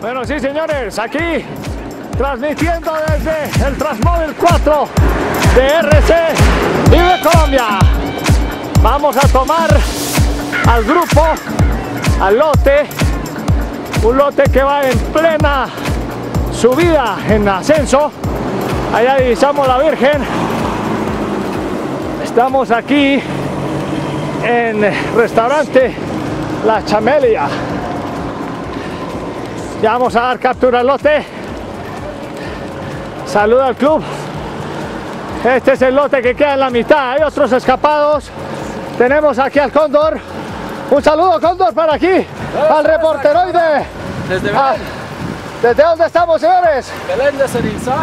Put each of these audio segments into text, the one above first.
Bueno, sí, señores, aquí transmitiendo desde el Transmóvil 4 de RC Vive Colombia. Vamos a tomar al grupo, al lote, un lote que va en plena subida en ascenso. Allá divisamos la Virgen. Estamos aquí en restaurante La Chamelia. Ya vamos a dar captura al lote. Saluda al club. Este es el lote que queda en la mitad. Hay otros escapados. Tenemos aquí al Cóndor. Un saludo, Cóndor, para aquí. Al reporteroide. Desde Ah, ¿Desde dónde estamos, señores? Belén de Cerinzá.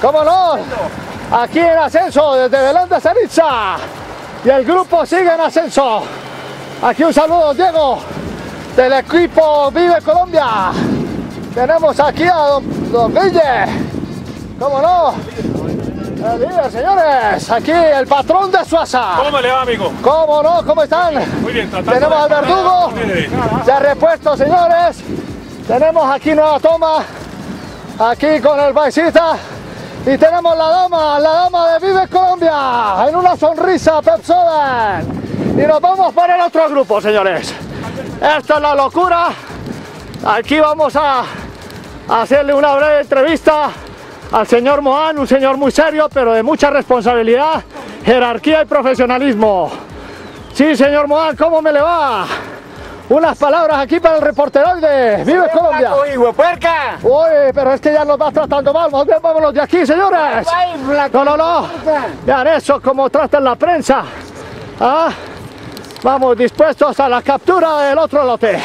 ¿Cómo no? Aquí en ascenso, desde Belén de Ceritza. Y el grupo sigue en ascenso. Aquí un saludo, Diego, del equipo Vive Colombia. Tenemos aquí a don, don Guille. ¿Cómo no? El líder, señores. Aquí el patrón de Suaza. ¿Cómo le va, amigo? ¿Cómo no? ¿Cómo están? Muy bien, Tenemos al verdugo. Ya repuesto, señores. Tenemos aquí nueva toma. Aquí con el paisita. Y tenemos la dama, la dama de Vive Colombia. En una sonrisa, Pepsoden. Y nos vamos para el otro grupo, señores. Esto es la locura. Aquí vamos a hacerle una breve entrevista al señor Mohan, un señor muy serio, pero de mucha responsabilidad, jerarquía y profesionalismo. Sí, señor Mohan, ¿cómo me le va? Unas palabras aquí para el reporteroide. ¡Vive Colombia! puerca! Uy, pero es que ya nos va tratando mal. Más bien vámonos de aquí, señores. No, no, no. Vean eso, como tratan la prensa. ¿Ah? Vamos dispuestos a la captura del otro lote.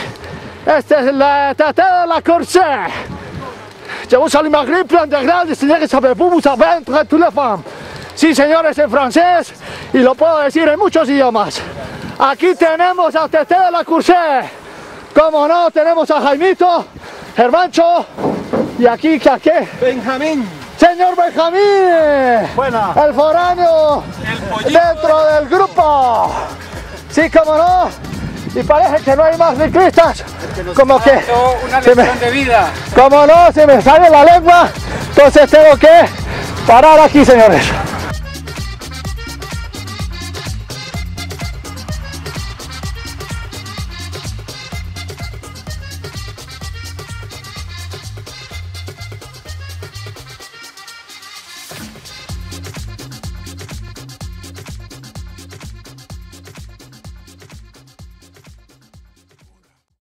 Este es la tete de la course. Plan de grande, señor que sabe, vous vous savez, entre toutes les femmes. Sí, señores, en francés y lo puedo decir en muchos idiomas. Aquí tenemos a Tete de la Course. Como no, tenemos a Jaimito, Germancho y aquí, ¿a qué? Benjamín. Señor Benjamín, Buena. el foráneo dentro del grupo. Sí, como no. Y parece que no hay más ciclistas. Como que una se me- de vida. como no, se me sale la lengua, entonces tengo que parar aquí, señores.